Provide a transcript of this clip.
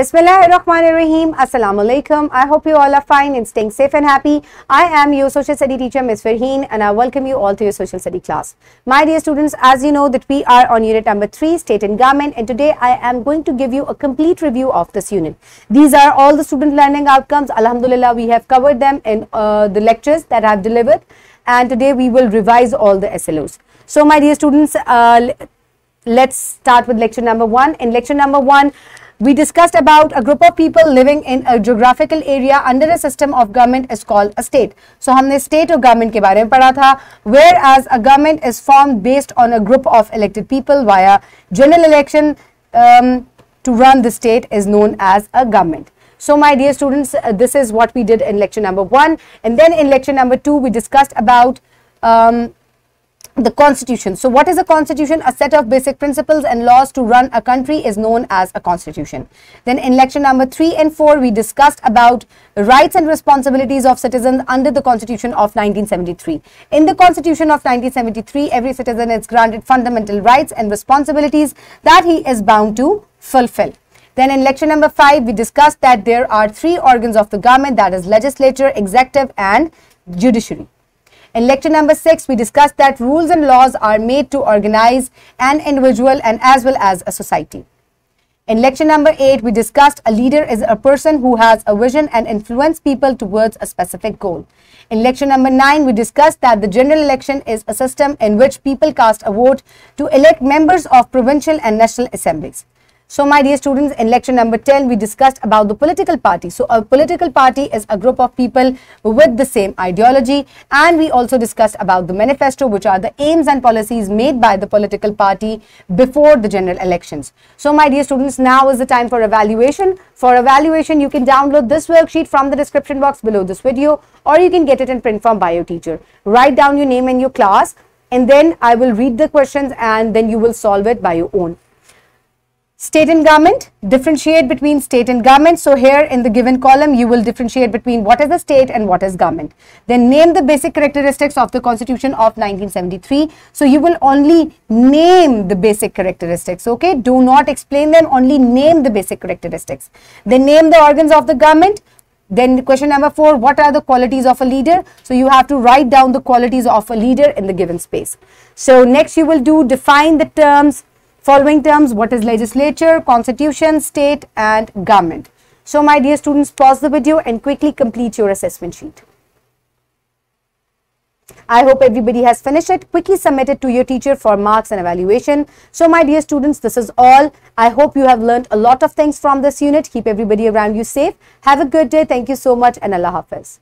Bismillahirrahmanirrahim. Assalamu alaikum. I hope you all are fine and staying safe and happy. I am your social study teacher, Ms. Farheen, and I welcome you all to your social study class. My dear students, as you know that we are on unit number 3, State and Government, and today I am going to give you a complete review of this unit. These are all the student learning outcomes. Alhamdulillah, we have covered them in uh, the lectures that I have delivered, and today we will revise all the SLOs. So, my dear students, uh, let's start with lecture number 1. In lecture number 1, we discussed about a group of people living in a geographical area under a system of government is called a state. So हमने state और government के बारे में पढ़ा था whereas a government is formed based on a group of elected people via general election um, to run the state is known as a government. So my dear students, uh, this is what we did in lecture number one. And then in lecture number two, we discussed about um, the constitution. So what is a constitution? A set of basic principles and laws to run a country is known as a constitution. Then in lecture number 3 and 4 we discussed about rights and responsibilities of citizens under the constitution of 1973. In the constitution of 1973 every citizen is granted fundamental rights and responsibilities that he is bound to fulfill. Then in lecture number 5 we discussed that there are three organs of the government that is legislature, executive and judiciary. In lecture number 6, we discussed that rules and laws are made to organize an individual and as well as a society. In lecture number 8, we discussed a leader is a person who has a vision and influence people towards a specific goal. In lecture number 9, we discussed that the general election is a system in which people cast a vote to elect members of provincial and national assemblies. So my dear students, in lecture number 10, we discussed about the political party. So a political party is a group of people with the same ideology. And we also discussed about the manifesto, which are the aims and policies made by the political party before the general elections. So my dear students, now is the time for evaluation. For evaluation, you can download this worksheet from the description box below this video or you can get it in print from bio teacher. Write down your name and your class and then I will read the questions and then you will solve it by your own. State and government, differentiate between state and government. So here in the given column, you will differentiate between what is the state and what is government. Then name the basic characteristics of the constitution of 1973. So you will only name the basic characteristics, okay? Do not explain them, only name the basic characteristics. Then name the organs of the government. Then question number four, what are the qualities of a leader? So you have to write down the qualities of a leader in the given space. So next you will do define the terms, Following terms, what is legislature, constitution, state and government. So my dear students, pause the video and quickly complete your assessment sheet. I hope everybody has finished it. Quickly submit it to your teacher for marks and evaluation. So my dear students, this is all. I hope you have learned a lot of things from this unit. Keep everybody around you safe. Have a good day. Thank you so much and Allah Hafiz.